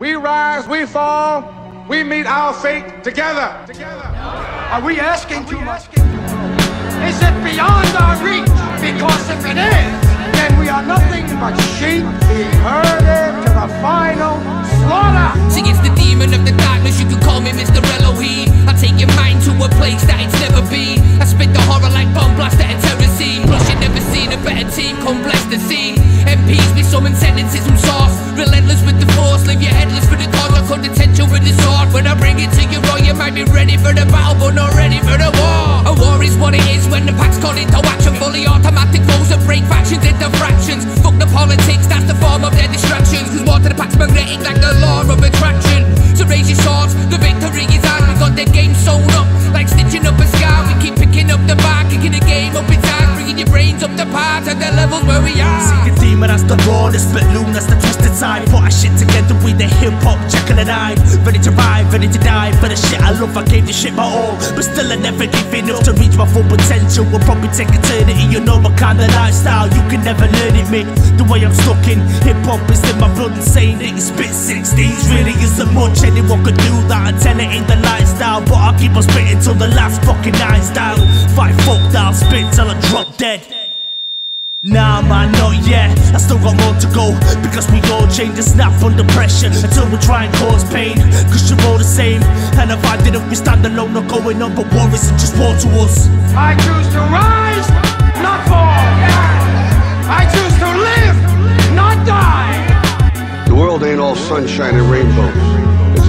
We rise, we fall, we meet our fate together. together. Are we asking too much? Is it beyond our reach? Because if it is, then we are nothing but sheep being herded to the final slaughter. See, it's the demon of the darkness, you can call me Mr. Elohim. I take your mind to a place that it's never been. I spit the horror like bomb blast at a terror scene. Plus, you never seen a better team, come bless the scene. MPs be summon sentences from source. Relentless into fractions. Fuck the politics, that's the form of their distractions. Cause water the pack's magnetic like the law of attraction. So raise your swords, the victory is on. We got the game sewn up, like stitching up a scar. We keep picking up the bar, kicking the game up ass, bringing your brains up the path to the levels where we are. See the demon, that's the rawness, but that's the twisted side. Put our shit together with the hip hop, Jekyll and Hyde. Ready to ride, ready to die. For the shit I love, I gave the shit my all. But still, I never giving enough to reach my full potential. Will probably take eternity, you know my kind of lifestyle. You can never learn it, me. The way I'm stuck in hip hop is in my blood, saying that you spit 16s really isn't much. Anyone could do that, I tell it ain't the lifestyle. But I'll keep on spitting till the last fucking nine's down. Fight fucked, I'll spit till I drop dead. Nah, man, not yet. I still got more to go because we all change and snap under pressure until we try and cause pain. Cause you're all the same. And if I didn't, we stand alone, not going on, but war isn't just war to us. I choose to rise, not fall. I choose to live, not die. The world ain't all sunshine and rainbows.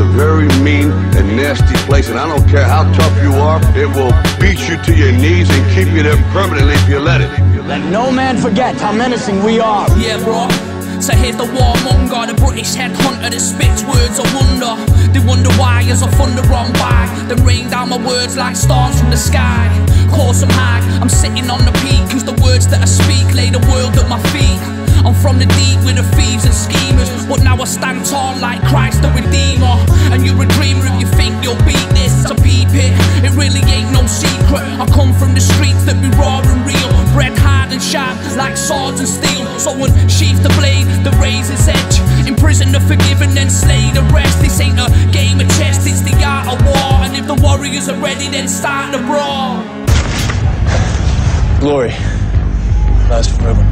It's a very mean and nasty place, and I don't care how tough you are, it will beat you to your knees and keep you there permanently if you let it. Let no man forget how menacing we are. Yeah, bro. So here's the warmonger, the British headhunter that spits words of wonder. They wonder why, as I thunder on by, they rain down my words like stars from the sky. Course I'm high, I'm sitting on the peak, cause the words that I speak lay the world at my feet. I'm from the deep with the thieves and schemers, but now I stand tall like Christ the Redeemer. And you're a dreamer if you think you'll beat this. So beep it, it really ain't no secret. I come from the streets that be raw and real, bred hard and sharp like swords and steel. So unsheath the blade, the razor's edge. Imprison the forgiven, then slay the rest. This ain't a game of chess, it's the art of war. And if the warriors are ready, then start the brawl. Glory lasts forever.